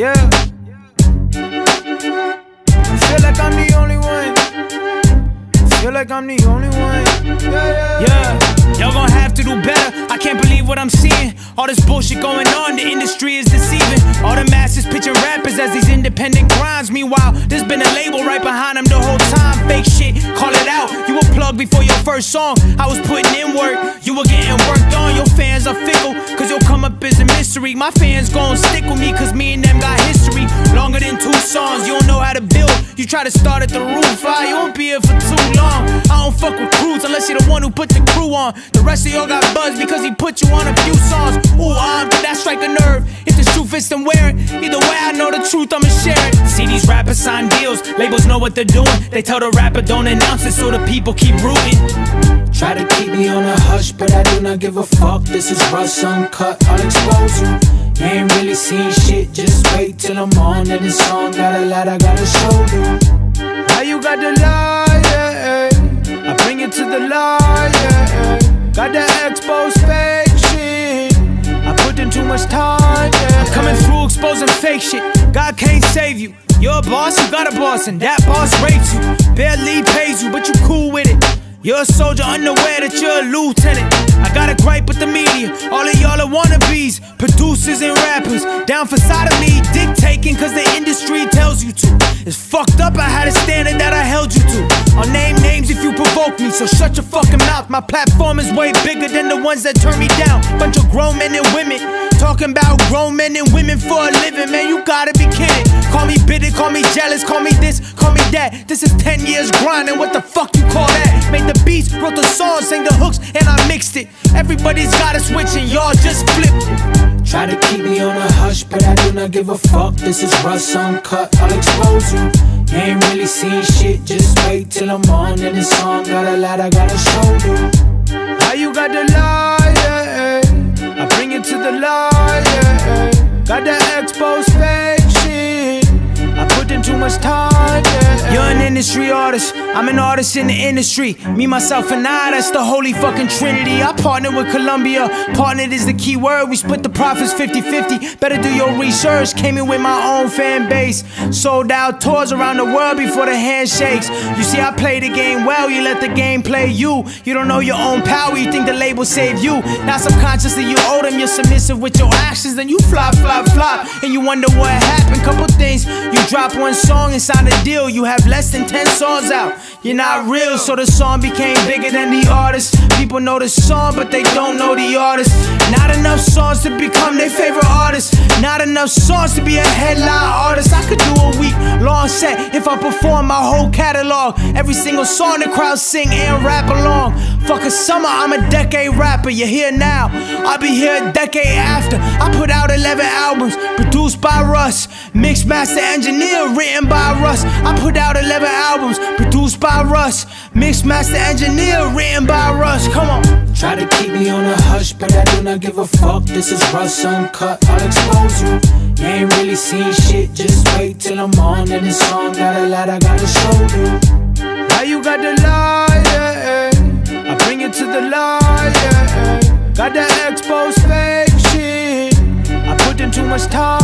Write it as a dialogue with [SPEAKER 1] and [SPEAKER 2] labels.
[SPEAKER 1] Yeah. I feel like I'm the only one. I feel like I'm the only one. Yeah, yeah.
[SPEAKER 2] Yeah, y'all gon' have to do better. I can't believe what I'm seeing. All this bullshit going on, the industry is deceiving. All the masses pitching rappers as these independent grinds. Meanwhile, there's been a label right behind them the whole time. Fake shit, call it out. You were plugged before your first song. I was putting in work, you were getting worked on. Your fans are fickle, cause you'll come up as a mystery. My fans gon' stick with me, cause me and them try to start at the roof, I you won't be here for too long. I don't fuck with crews unless you're the one who put the crew on. The rest of y'all got buzz because he put you on a few songs. Ooh, um, did that strike a nerve? If the shoe fits, then wear it. Either way, I know the truth, I'ma share it. See these rappers sign deals, labels know what they're doing. They tell the rapper don't announce it so the people keep rooting.
[SPEAKER 3] Try to keep me on a hush, but I do not give a fuck. This is Russ Uncut, I'll. Ain't really seen shit, just wait till I'm on. And this song got a lot I gotta show you.
[SPEAKER 1] How you got the lie, yeah, yeah. I bring it to the light, yeah. Got the expose fake shit. I put in too much time, yeah.
[SPEAKER 2] Coming through exposing fake shit. God can't save you. You're a boss, you got a boss, and that boss rapes you. Barely pays you, but you cool with it. You're a soldier unaware that you're a lieutenant. I got a gripe with the media. All of y'all are wannabes, producers and rappers. Down for side of me, dictating cause the industry tells you to. It's fucked up, I had a standard that I held you to. I'll name names if you provoke me, so shut your fucking mouth. My platform is way bigger than the ones that turn me down. Bunch of Talking about grown men and women for a living, man, you gotta be kidding. Call me bitter, call me jealous, call me this, call me that. This is 10 years grinding, what the fuck you call that? Made the beats, wrote the songs, sang the hooks, and I mixed it. Everybody's got a switch and y'all just flipped it.
[SPEAKER 3] Try to keep me on a hush, but I do not give a fuck. This is Russ Uncut, I'll expose you. You ain't really seen shit, just wait till I'm on. And this song got a lot I gotta show you.
[SPEAKER 1] How you got the yeah. I bring it to the light. Got the expose fake shit. I put in too much time, yeah.
[SPEAKER 2] You're an industry artist, I'm an artist in the industry. Me, myself, and I, that's the holy fucking trinity. I partnered with Columbia, partnered is the key word. We split the profits 50 50. Better do your research. Came in with my own fan base. Sold out tours around the world before the handshakes. You see, I play the game well, you let the game play you. You don't know your own power, you think the label saved you. Now, subconsciously, you owe them, you're submissive with your actions. Then you flop, flop, flop, and you wonder what happened. Couple things, you drop one song and sign a deal. You have less than 10 songs out. You're not real, so the song became bigger than the artist. People know the song, but they don't know the artist. Not enough songs to become their favorite artist. Not enough songs to be a headline artist. I could do a week long set if I perform my whole catalog. Every single song the crowd sing and rap along. Fuck a summer, I'm a decade rapper. You're here now, I'll be here a decade after. I put out 11 albums, produced by Russ. Mix master engineer, written by Russ. I put out 11 albums, produced by Russ. Mix master engineer, written by Russ. Come on.
[SPEAKER 3] Try to keep me on a hush, but I do not give a fuck. This is Russ Uncut, I'll expose you. You ain't really seen shit, just wait till I'm on. And this song got a lot I gotta show you.
[SPEAKER 1] How you got the lie, yeah, yeah. I bring it to the light, yeah. Got the expose fake shit. I put in too much time.